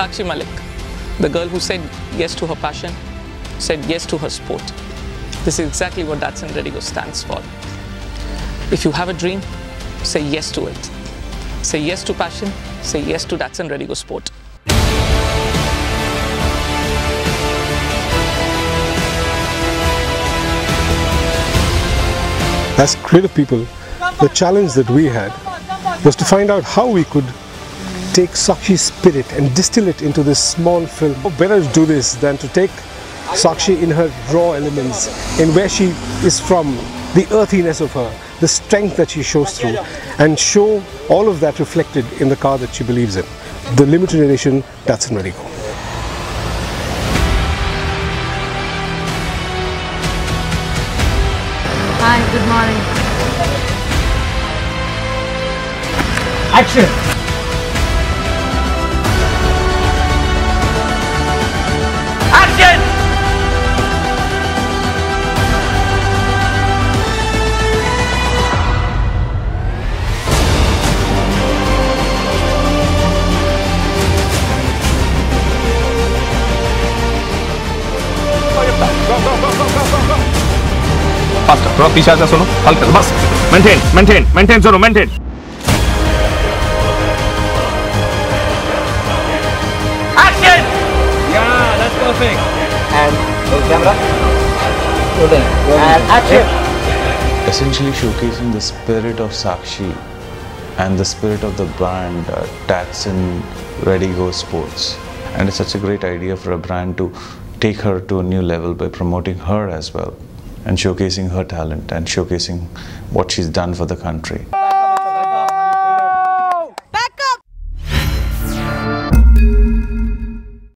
Sakshi Malik, the girl who said yes to her passion, said yes to her sport. This is exactly what Datsun Redigo stands for. If you have a dream, say yes to it. Say yes to passion, say yes to Datsun Redigo sport. As creative people, the challenge that we had was to find out how we could take Sakshi's spirit and distill it into this small film. What better to do this than to take Sakshi in her raw elements, in where she is from, the earthiness of her, the strength that she shows through, and show all of that reflected in the car that she believes in. The limited edition Datsun Redigo. Hi, good morning. Action! Action! Fast थोड़ा पीछे आजा सुनो हल्का बस maintain maintain maintain सुनो maintain Action! Yeah, that's perfect. And roll camera. Rolling. And action. essentially showcasing the spirit of Sakshi and the spirit of the brand uh, Tatsun Ready Go Sports. And it's such a great idea for a brand to take her to a new level by promoting her as well and showcasing her talent and showcasing what she's done for the country.